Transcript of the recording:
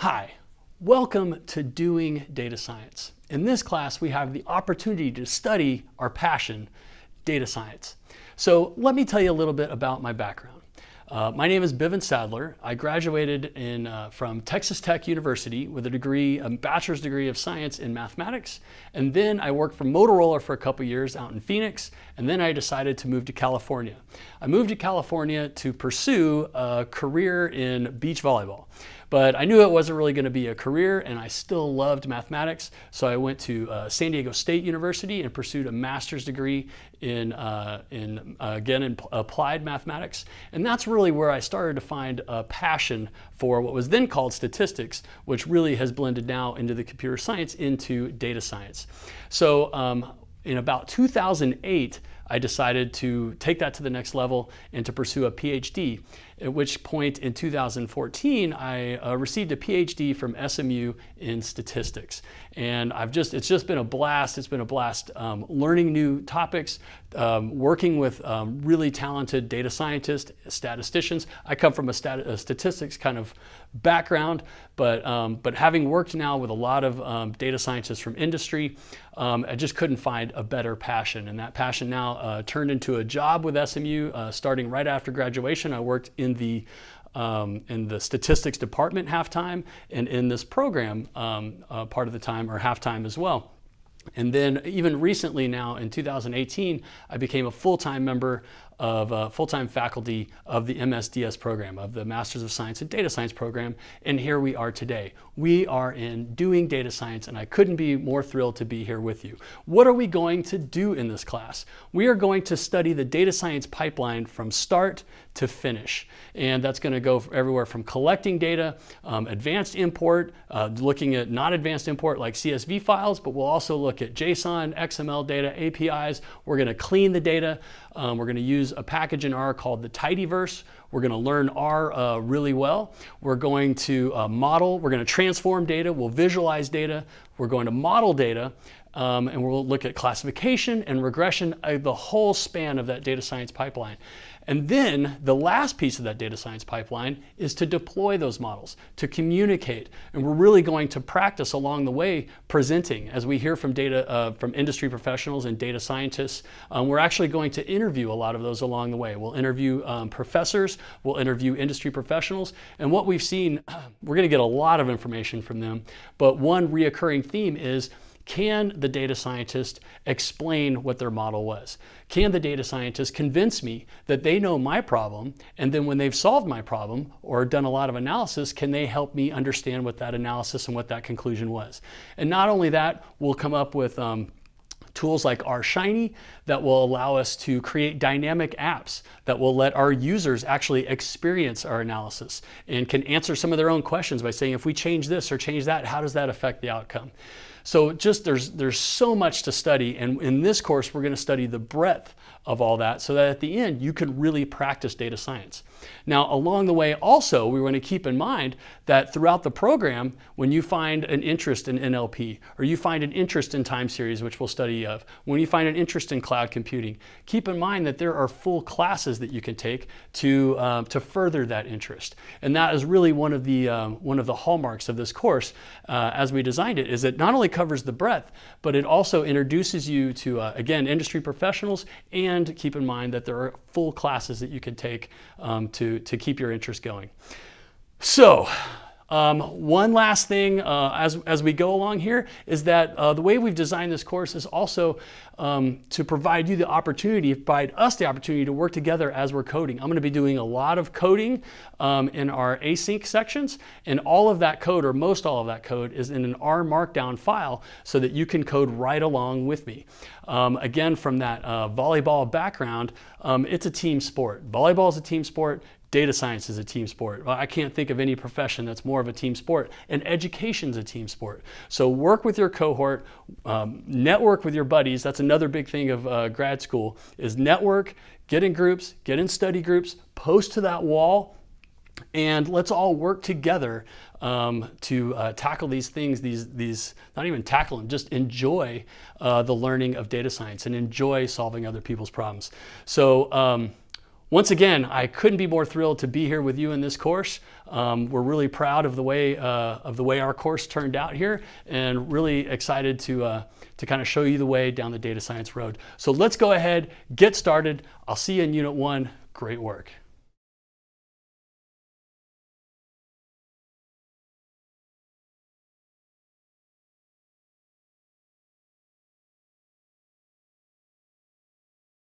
Hi, welcome to Doing Data Science. In this class, we have the opportunity to study our passion, data science. So let me tell you a little bit about my background. Uh, my name is Bivin Sadler. I graduated in, uh, from Texas Tech University with a degree, a bachelor's degree of science in mathematics. And then I worked for Motorola for a couple years out in Phoenix. And then I decided to move to California. I moved to California to pursue a career in beach volleyball. But I knew it wasn't really going to be a career, and I still loved mathematics. So I went to uh, San Diego State University and pursued a master's degree in, uh, in uh, again, in applied mathematics. And that's really where I started to find a passion for what was then called statistics, which really has blended now into the computer science into data science. So um, in about 2008, I decided to take that to the next level and to pursue a PhD at which point in 2014 I uh, received a PhD from SMU in statistics. And I've just, it's just been a blast. It's been a blast um, learning new topics, um, working with um, really talented data scientists, statisticians. I come from a, stat a statistics kind of background, but, um, but having worked now with a lot of um, data scientists from industry, um, I just couldn't find a better passion. And that passion now uh, turned into a job with SMU uh, starting right after graduation. I worked in in the um, in the statistics department half-time and in this program um, uh, part of the time or half-time as well. And then even recently now in 2018, I became a full-time member of uh, full-time faculty of the MSDS program, of the Masters of Science in Data Science program, and here we are today. We are in doing data science, and I couldn't be more thrilled to be here with you. What are we going to do in this class? We are going to study the data science pipeline from start to finish, and that's going to go everywhere from collecting data, um, advanced import, uh, looking at not advanced import like CSV files, but we'll also look at JSON, XML data, APIs. We're going to clean the data. Um, we're going to use a package in R called the tidyverse. We're going to learn R uh, really well. We're going to uh, model, we're going to transform data, we'll visualize data, we're going to model data, um, and we'll look at classification and regression, uh, the whole span of that data science pipeline. And then the last piece of that data science pipeline is to deploy those models, to communicate. And we're really going to practice along the way presenting. As we hear from data uh, from industry professionals and data scientists, um, we're actually going to interview a lot of those along the way. We'll interview um, professors, we'll interview industry professionals, and what we've seen, we're going to get a lot of information from them. But one reoccurring theme is can the data scientist explain what their model was? Can the data scientist convince me that they know my problem and then when they've solved my problem or done a lot of analysis, can they help me understand what that analysis and what that conclusion was? And not only that, we'll come up with um, tools like R Shiny that will allow us to create dynamic apps that will let our users actually experience our analysis and can answer some of their own questions by saying, if we change this or change that, how does that affect the outcome? So just there's, there's so much to study. And in this course, we're going to study the breadth of all that so that at the end you can really practice data science. Now, along the way, also, we want to keep in mind that throughout the program, when you find an interest in NLP, or you find an interest in time series, which we'll study of, when you find an interest in cloud computing, keep in mind that there are full classes that you can take to, um, to further that interest. And that is really one of the, um, one of the hallmarks of this course uh, as we designed it, is that not only covers the breadth, but it also introduces you to, uh, again, industry professionals and keep in mind that there are full classes that you can take um, to, to keep your interest going. So, um, one last thing uh, as, as we go along here is that uh, the way we've designed this course is also um, to provide you the opportunity, provide us the opportunity to work together as we're coding. I'm going to be doing a lot of coding um, in our async sections, and all of that code, or most all of that code, is in an R Markdown file so that you can code right along with me. Um, again, from that uh, volleyball background, um, it's a team sport. Volleyball is a team sport. Data science is a team sport. I can't think of any profession that's more of a team sport. And education is a team sport. So work with your cohort, um, network with your buddies. That's another big thing of uh, grad school is network, get in groups, get in study groups, post to that wall, and let's all work together um, to uh, tackle these things, these, these, not even tackle them, just enjoy uh, the learning of data science and enjoy solving other people's problems. So um, Once again, I couldn't be more thrilled to be here with you in this course. Um, we're really proud of the way uh, of the way our course turned out here, and really excited to uh, to kind of show you the way down the data science road. So let's go ahead, get started. I'll see you in Unit One. Great work.